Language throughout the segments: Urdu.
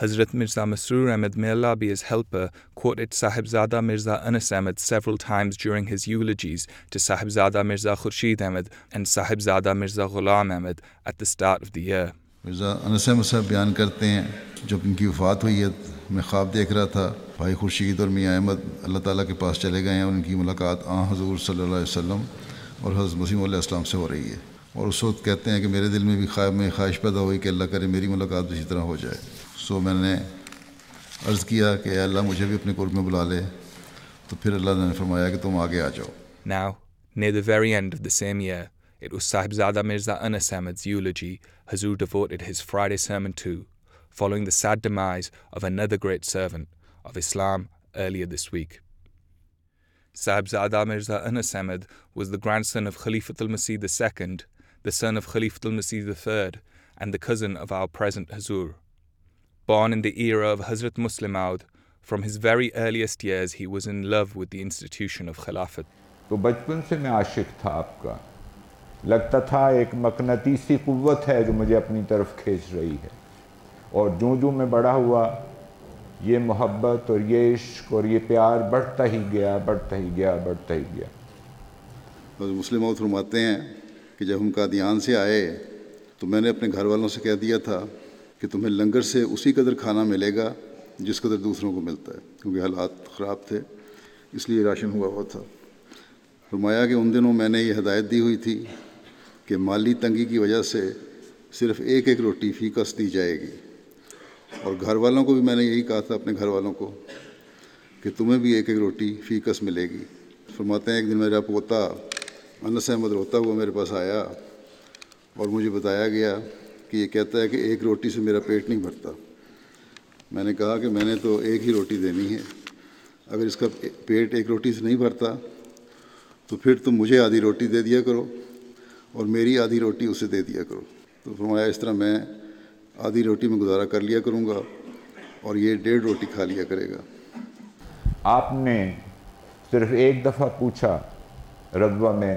Hazrat Mirza Masroor Ahmed, may Allah be his helper, quoted Sahibzada Mirza Anas Ahmed several times during his eulogies to Sahibzada Mirza Khurshid Ahmed and Sahibzada Mirza Ghulam Ahmed at the start of the year. Mirza Anas Ahmad صاحب بیان کرتے ہیں جب ان کی وفات ہوئی ہے میں خواب دیکھ رہا تھا بھائی خورشید اور میاں احمد اللہ تعالیٰ کے پاس چلے گئے ہیں اور ان کی ملاقات آ حضور صلی اللہ علیہ وسلم اور حضرت مسیم علیہ السلام سے ہو رہی ہے اور اس وقت کہتے ہیں کہ میرے دل میں بھی خواہ میں خواہش پیدا ہوئی کہ اللہ کرے میری ملاقات اسی طرح ہو جائے۔ سو میں نے عرض کیا کہ اللہ مجھے بھی اپنے قرب میں بلا لے۔ تو پھر اللہ نے فرمایا کہ تم آگے آ جاؤ۔ Now near the very end of the same year it was Sahibzada Mirza Anas Ahmad eulogy Huzoor ڈفور it his Friday sermon to following angio saving servant of another great servant of Islam this week Sahibzada Mirza Anas Ahmad was the grand son of Khalifatul Masih second the son of Khalifatul Masih III, and the cousin of our present Hazur. Born in the era of Hazrat Muslim Maud, from his very earliest years he was in love with the institution of Khilafat. تو بچپن سے میں عاشق تھا آپ کا لگتا تھا ایک مقناطیسی قوت ہے جو مجھے اپنی طرف کھینچ رہی ہے اور جوں جوں میں بڑا ہوا یہ محبت اور یہ عشق اور یہ پیار بڑھتا ہی گیا بڑھتا ہی گیا بڑھتا ہی گیا مسلم فرماتے ہیں کہ جب ہم قادیان سے آئے تو میں نے اپنے گھر والوں سے کہہ دیا تھا کہ تمہیں لنگر سے اسی قدر کھانا ملے گا جس قدر دوسروں کو ملتا ہے، کیونکہ حالات خراب تھے، اس لیے راشن ہوا ہوا تھا۔ فرمایا کہ ان دنوں میں نے یہ ہدایت دی ہوئی تھی کہ مالی تنگی کی وجہ سے صرف ایک ایک روٹی فی کس دی جائے گی۔ اور گھر والوں کو بھی میں نے یہی کہا تھا، اپنے گھر والوں کو کہ تمہیں بھی ایک ایک روٹی فی کس ملے گی۔ فرماتے ہیں، ایک دن میرا پوتا انس احمد روتا ہوا میرے پاس آیا اور مجھے بتایا گیا کہ یہ کہتا ہے کہ ایک روٹی سے میرا پیٹ نہیں بھرتا۔ میں نے کہا کہ میں نے تو ایک ہی روٹی دینی ہے۔ اگر اس کا پیٹ ایک روٹی سے نہیں بھرتا تو پھر تم مجھے آدھی روٹی دے دیا کرو اور میری آدھی روٹی اسے دے دیا کرو۔ تو فرمایا اس طرح میں آدھی روٹی میں گزارا کر لیا کروں گا اور یہ ڈیڑھ روٹی کھا لیا کرے گا۔ آپ نے صرف ایک دفعہ پوچھا، رضوہ میں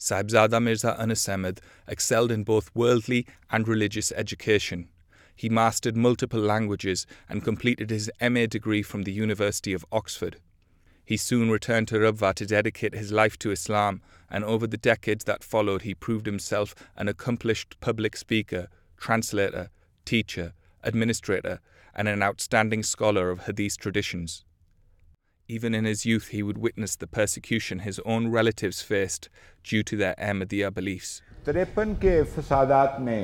Saibzada Mirza Anas Ahmed excelled in both worldly and religious education. He mastered multiple languages and completed his MA degree from the University of Oxford. He soon returned to Rabwa to dedicate his life to Islam, and over the decades that followed, he proved himself an accomplished public speaker translator, teacher, administrator, and an outstanding scholar of Hadith traditions. Even in his youth, he would witness the persecution his own relatives faced due to their Ahmadiyya beliefs. تریپن کے فسادات میں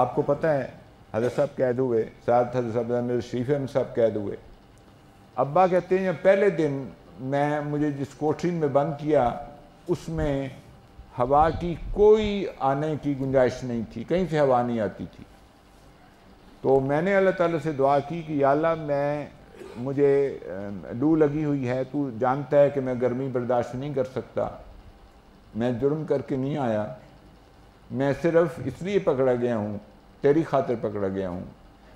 آپ کو پتہ ہے حضرت صاحب قید ہوئے ساتھ حضرت صاحب امیر شریف احمد صاحب قید ہوئے ابا کہتے ہیں پہلے دن میں مجھے جس کوٹری میں ہوا کی کوئی آنے کی گنجائش نہیں تھی، کہیں سے ہوا نہیں آتی تھی۔ تو میں نے اللہ تعالیٰ سے دعا کی کہ یا اللہ میں، مجھے، لو لگی ہوئی ہے، تو جانتا ہے کہ میں گرمی برداشت نہیں کر سکتا۔ میں جرم کر کے نہیں آیا۔ میں صرف اس لیے پکڑا گیا ہوں، تیری خاطر پکڑا گیا ہوں۔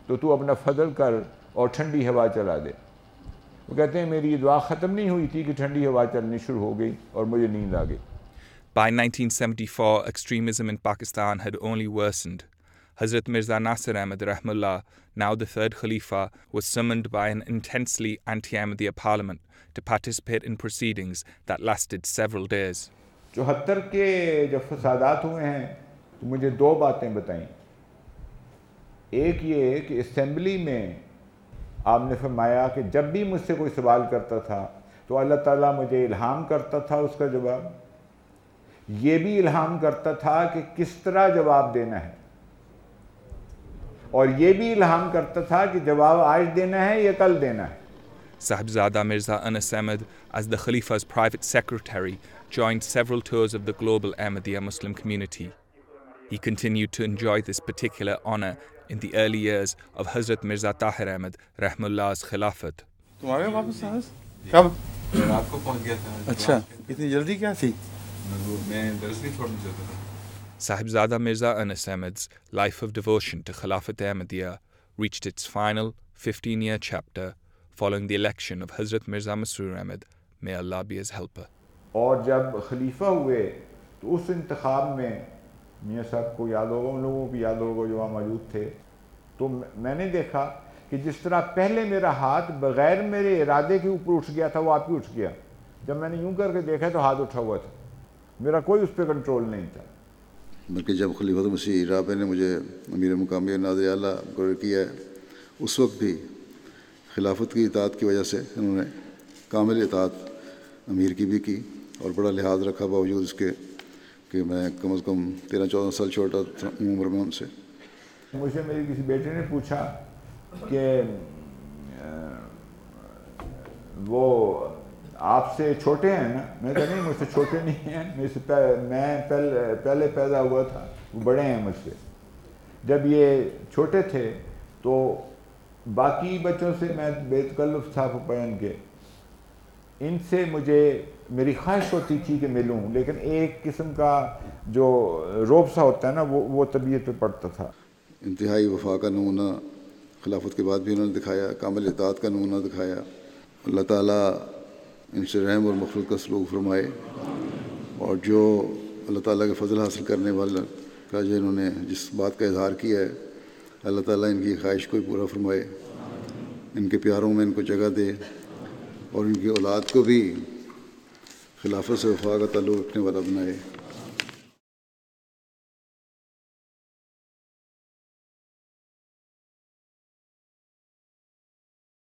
تو تو اپنا فضل کر اور ٹھنڈی ہوا چلا دے۔ وہ کہتے ہیں، میری یہ دعا ختم نہیں ہوئی تھی کہ ٹھنڈی ہوا چلنی شروع ہو گئی اور مجھے نیند آ گئی۔ By 1974, extremism in Pakistan had only worsened. Hazrat Mirza Nasir Ahmad Rahmullah, now the third Khalifa, was summoned by an intensely anti-Ahmadiyya parliament to participate in proceedings that lasted several days. چوہتر کے جب فسادات ہوئے ہیں تو مجھے دو باتیں بتائیں ایک یہ کہ اسمبلی میں آپ نے فرمایا کہ جب بھی مجھ سے کوئی سوال کرتا تھا تو اللہ تعالیٰ مجھے الہام کرتا تھا اس کا جواب یہ بھی الہام کرتا تھا کہ کس طرح جواب دینا ہے۔ اور یہ بھی الہام کرتا تھا کہ جواب آج دینا ہے یا کل دینا ہے۔ Sahibzada Mirza Anas Ahmad is the Khalifa's private secretary joined several tours of the global Ahmadiyya Muslim community he continue to enjoy this particular honour in the early years of Hazrat Mirza Tahir Ahmad رحم اللہ خلافت تم آ گئے واپس کب؟ رات کو پہنچ گیا تھا۔ اچھا۔ اتنی جلدی کیا تھی؟ میں تھا Sahibzada Mirza Anas Ahmed's life of devotion to Khilafat Ahmadiyya reached its final 15 year chapter following the election of Hazrat Mirza Masroor Ahmed. May Allah be his helper. اور جب خلیفہ ہوئے تو اس انتخاب میں میاں صاحب کو یاد ہوگا ان لوگوں کو یاد ہوگا جو وہاں موجود تھے تو میں نے دیکھا کہ جس طرح پہلے میرا ہاتھ بغیر میرے ارادے کے اوپر اٹھ گیا تھا وہ آپ ہی اٹھ گیا جب میں نے یوں کر کے دیکھا تو ہاتھ اٹھا ہوا تھا میرا کوئی اس پہ کنٹرول نہیں تھا۔ بلکہ جب خلیفۃ مسیح رابع نے مجھے امیر مقامی ناظر اعلیٰ مقرر کیا ہے اس وقت بھی خلافت کی اطاعت کی وجہ سے انہوں نے کامل اطاعت امیر کی بھی کی اور بڑا لحاظ رکھا باوجود اس کے کہ میں کم از کم تیرہ چودہ سال چھوٹا تھا عمر میں ان سے۔ مجھ سے میری کسی بیٹے نے پوچھا کہ وہ آپ سے چھوٹے ہیں نا؟ میں کہا، نہیں، مجھ سے چھوٹے نہیں ہیں۔ مجھ سے میں پہلے پیدا ہوا تھا۔ وہ بڑے ہیں مجھ سے۔ جب یہ چھوٹے تھے تو باقی بچوں سے میں بے تکلف تھا پپین کے ان سے مجھے میری خواہش ہوتی تھی کہ ملوں لیکن ایک قسم کا جو روب سا ہوتا ہے نا، وہ وہ طبیعت پہ پڑتا تھا۔ انتہائی وفا کا نمونہ، خلافت کے بعد بھی انہوں نے دکھایا، کامل اطاعت کا نمونہ دکھایا۔ اللہ تعالیٰ ان سے رحم اور مخلوط کا سلوک فرمائے اور جو اللہ تعالیٰ کے فضل حاصل کرنے والا کا جو انہوں نے جس بات کا اظہار کیا ہے، اللہ تعالیٰ ان کی خواہش کو پورا فرمائے، ان کے پیاروں میں ان کو جگہ دے اور ان کی اولاد کو بھی خلافت سے وفا کا تعلق رکھنے والا بنائے۔